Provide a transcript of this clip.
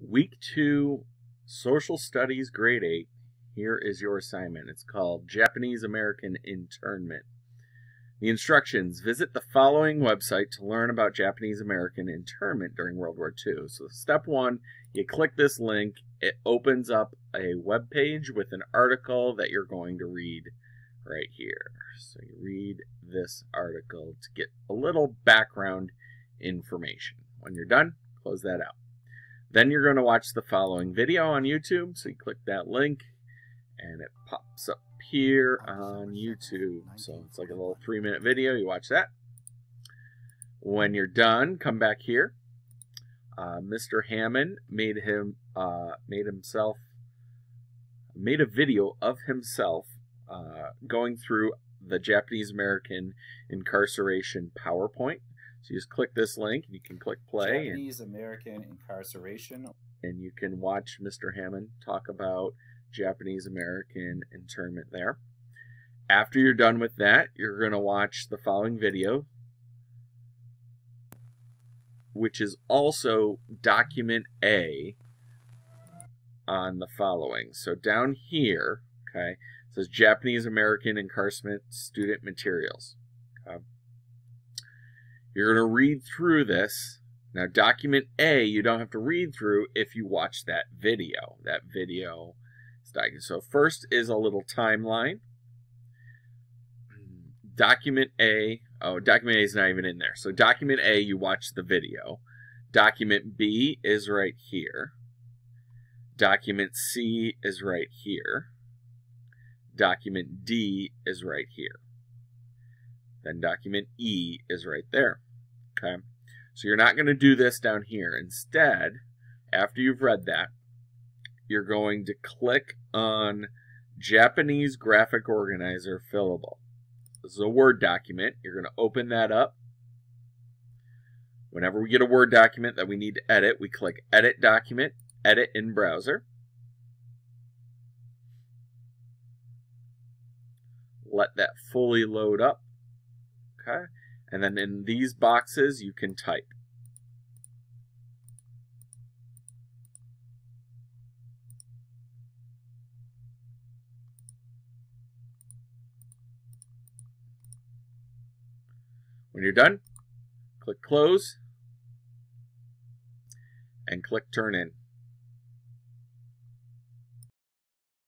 Week 2, Social Studies, Grade 8. Here is your assignment. It's called Japanese American Internment. The instructions Visit the following website to learn about Japanese American internment during World War II. So, step one, you click this link, it opens up a web page with an article that you're going to read right here. So, you read this article to get a little background information. When you're done, close that out. Then you're going to watch the following video on YouTube. So you click that link and it pops up here on YouTube. So it's like a little three minute video. You watch that. When you're done, come back here. Uh, Mr. Hammann made him uh, made himself made a video of himself uh, going through the Japanese American incarceration PowerPoint. So you just click this link and you can click play. Japanese American incarceration. And you can watch Mr. Hammann talk about Japanese American internment there. After you're done with that, you're going to watch the following video, which is also document A on the following. So down here, okay, says Japanese American incarcerament student materials. You're going to read through this. Now, document A, you don't have to read through if you watch that video. That video is So first is a little timeline. Document A, oh, document A is not even in there. So document A, you watch the video. Document B is right here. Document C is right here. Document D is right here. Then document E is right there. Okay. So you're not going to do this down here. Instead, after you've read that, you're going to click on Japanese Graphic Organizer Fillable. This is a Word document. You're going to open that up. Whenever we get a Word document that we need to edit, we click Edit Document, Edit in Browser. Let that fully load up. Okay. And then in these boxes, you can type. When you're done, click Close and click Turn In.